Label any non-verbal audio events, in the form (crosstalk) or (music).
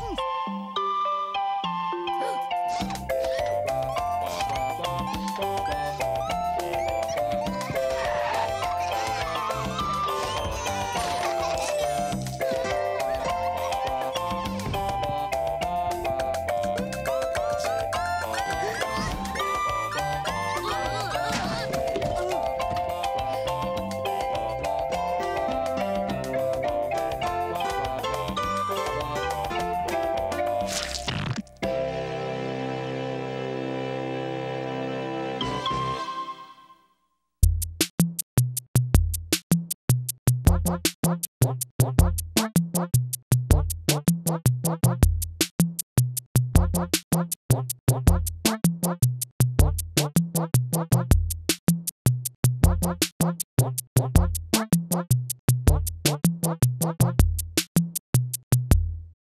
Woo! (laughs) What?